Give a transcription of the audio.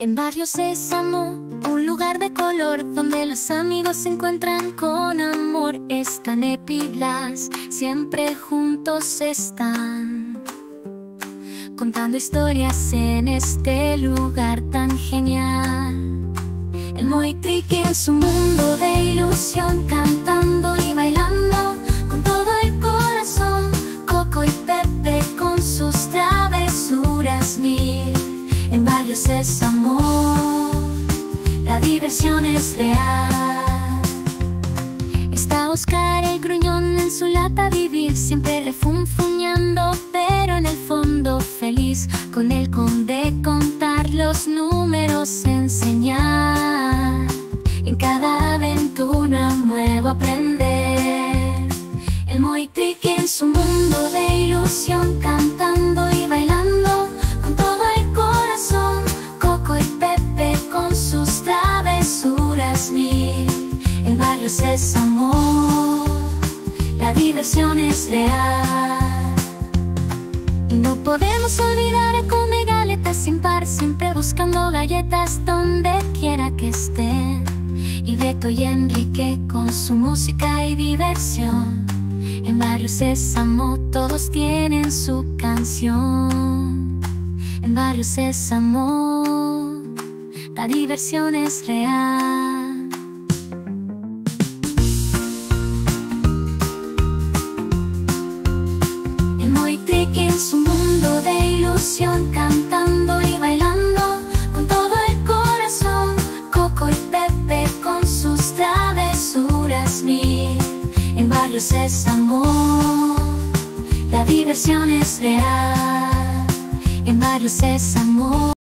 En Barrio Sésamo, un lugar de color donde los amigos se encuentran con amor. Están epilas, siempre juntos están. Contando historias en este lugar tan genial. El Moitrique en su mundo de ilusión, cantando y bailando Barrio Sésamo, la diversión es real. Está Oscar el gruñón en su lata vivir, siempre refunfuñando, pero en el fondo feliz. Con el conde contar los números, enseñar. En cada aventura nuevo aprender. El Moitrique en su mundo de ilusión, cantando mil. El barrio Sésamo, la diversión es real. Y no podemos olvidar el come galetas sin par, siempre buscando galletas donde quiera que estén. Y Beto y Enrique con su música y diversión. En Barrio Sésamo todos tienen su canción. En Barrio Sésamo la diversión es real. Su mundo de ilusión, cantando y bailando con todo el corazón. Coco y Pepe con sus travesuras mil. En Barrio Sésamo, la diversión es real. En Barrio Sésamo.